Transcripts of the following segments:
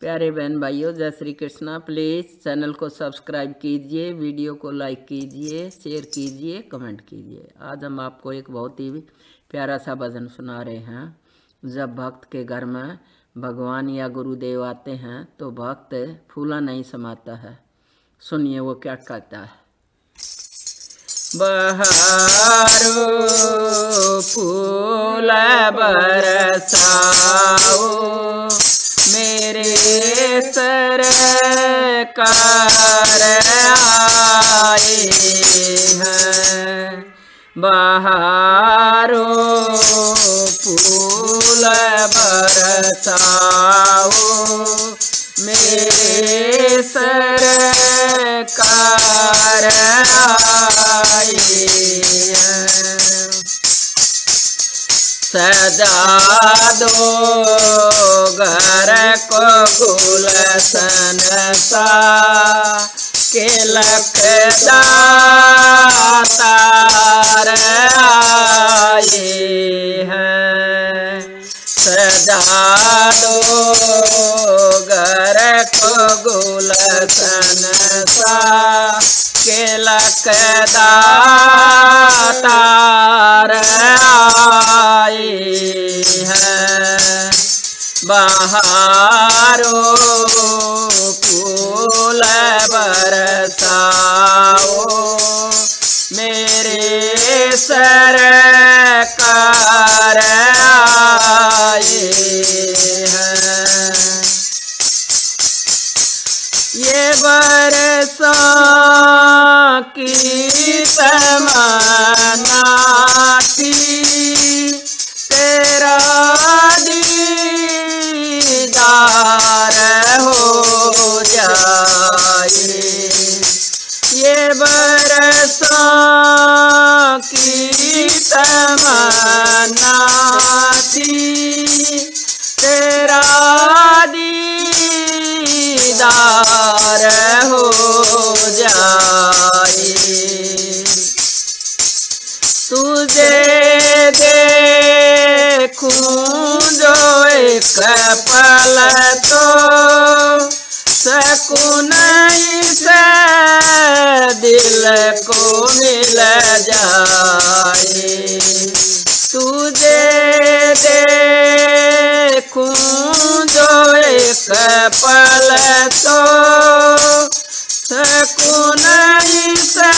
प्यारे बहन भाइयों, जय श्री कृष्णा। प्लीज़ चैनल को सब्सक्राइब कीजिए वीडियो को लाइक कीजिए शेयर कीजिए कमेंट कीजिए। आज हम आपको एक बहुत ही प्यारा सा भजन सुना रहे हैं। जब भक्त के घर में भगवान या गुरुदेव आते हैं तो भक्त फूला नहीं समाता है। सुनिए वो क्या कहता है। बहारो फूल बरसाओ मेरे सरकार आए हैं। बहारो फूल बरसाओ। मेरे सरकार आए हैं। सजा दो घर को गुलशन सा के लखदातार आए हैं। सजा दो घर को गुलशन सा के लखदातार आए हैं। बहारो फूल बरसाओ। मेरे सरकार आए हैं। ये बरसा की तमन्नाती तमन्नाती तेरा दीदार हो जाए। तुझे देखूँ जो एक पल तो एक पल तो सकून से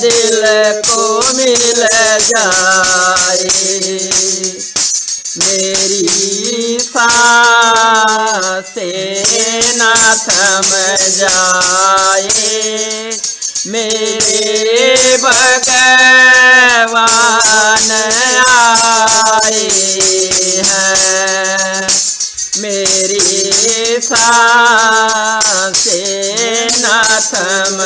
दिल को मिल जाए। मेरी साँसें न थम जाए। मेरे भगवान आए हैं। मेरी साँसें न थम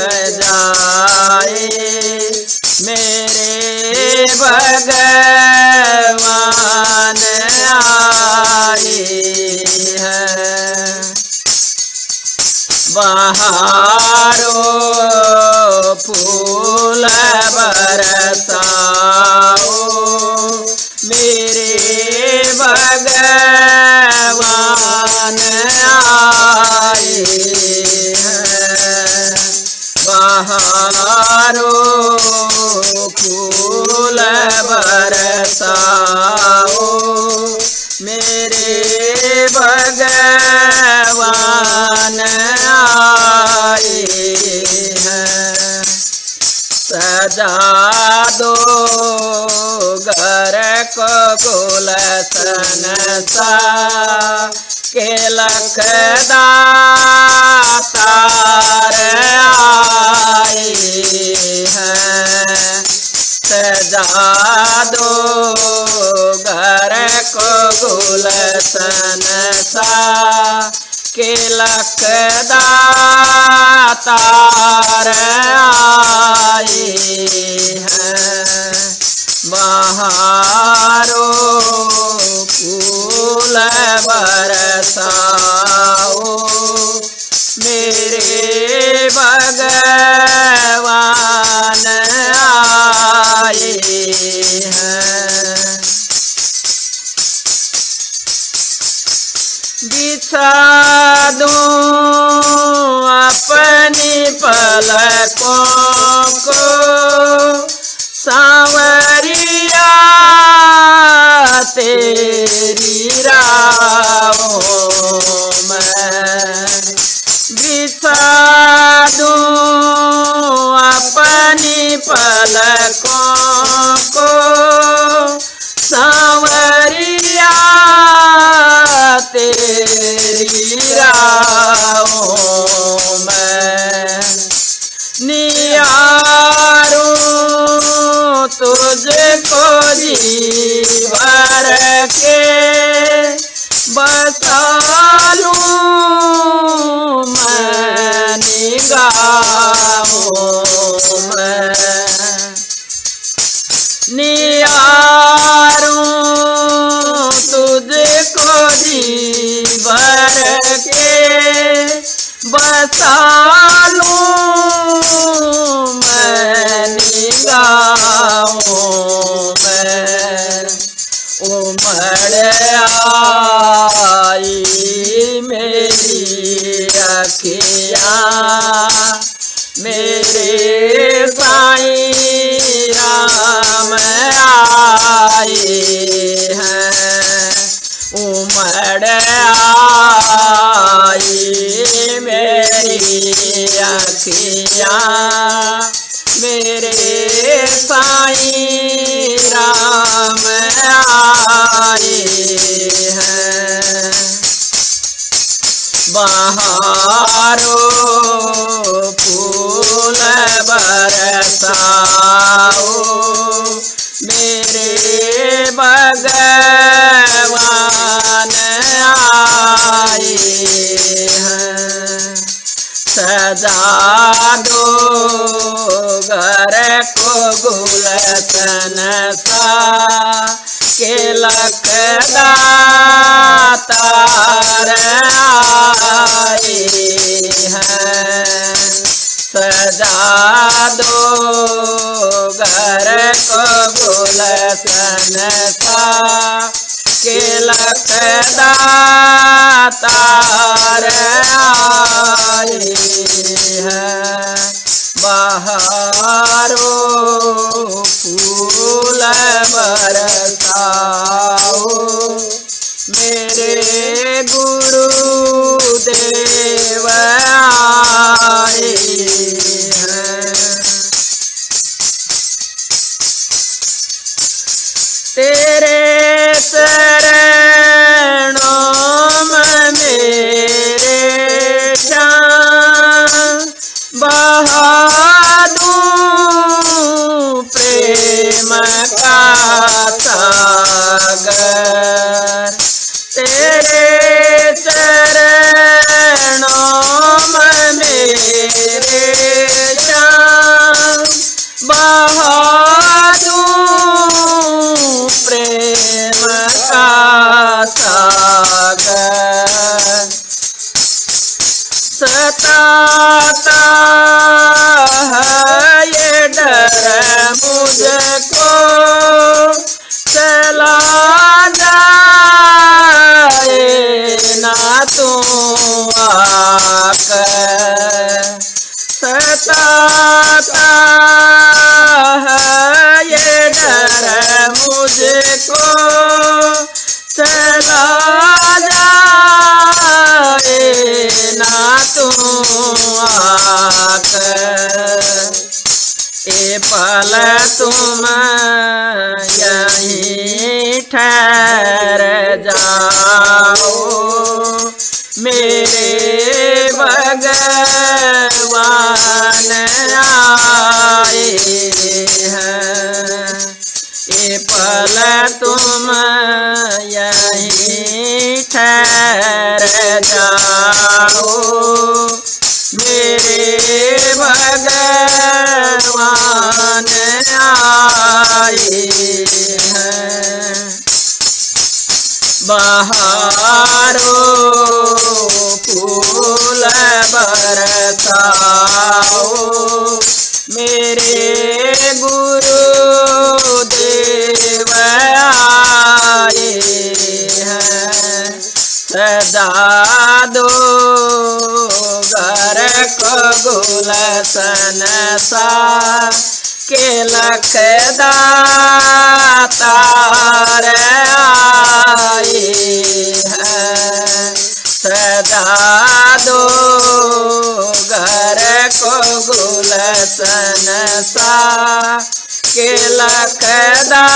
मेरे भगवान आए हैं बहारो फूल बरसाओ मेरे भगवान आए हैं बहारो फूल बरसाओ। मेरे भगवान आए हैं। सजा घर को गुलशन सा के दो घर को गुलशन सा आए हैं हैं नियारूं तुझको जी भर के बसालूं मैं निगाहों उमड़ आई मेरी अखियाँ मेरे अखियाँ मेरे साईं राम आए हैं। बहारो फूल बरसाओ मेरे भगवान आए हैं। सजा दो घर को गुलशन सा, के लखदातार आए हैं। सजा दो घर को गुलशन सा, के लखदातार आए हैं। बहारो तुम यही ठहर जाओ। मेरे भगवान आए हैं। बहारो दादो, घर को गुलसन सा के लख आई है। सदादो घर को सन सा के लख दा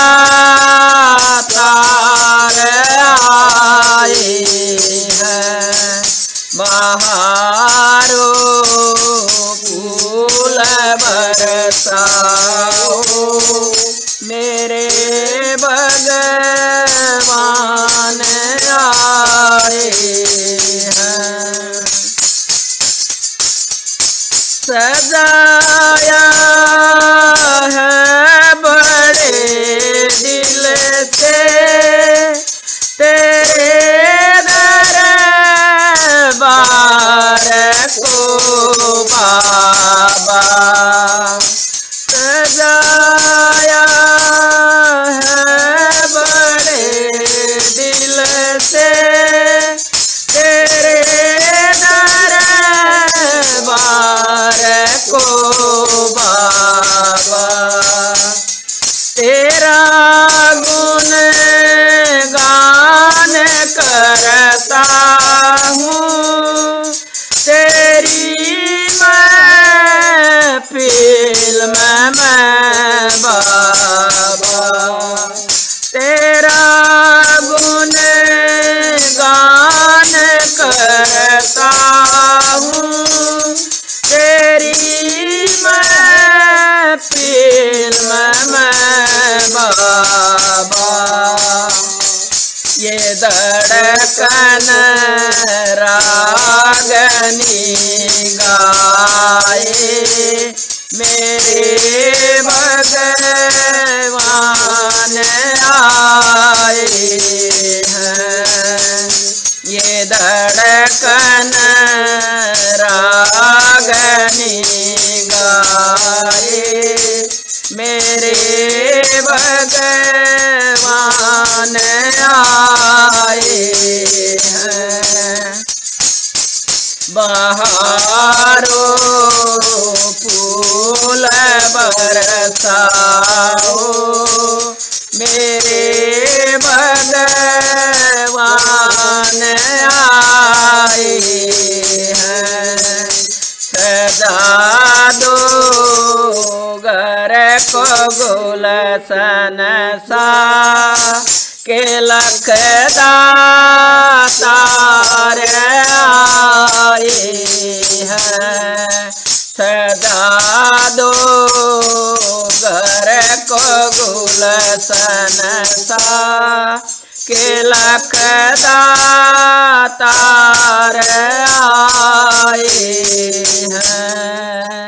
है बहारो फूल बरसाओ। मेरे भगवान आए हैं। सजाया को बाबा। ये धड़कन रागनी गाए। मेरे भगवान आए हैं। ये धड़कन रागनी गाए। मेरे भगवान आए हैं। बहारो फूल बरसाओ। मेरे भगवान आए सन सा के लख दातार आए हैं। सदा दो घर को गुलसन सा के लख दातार आए हैं।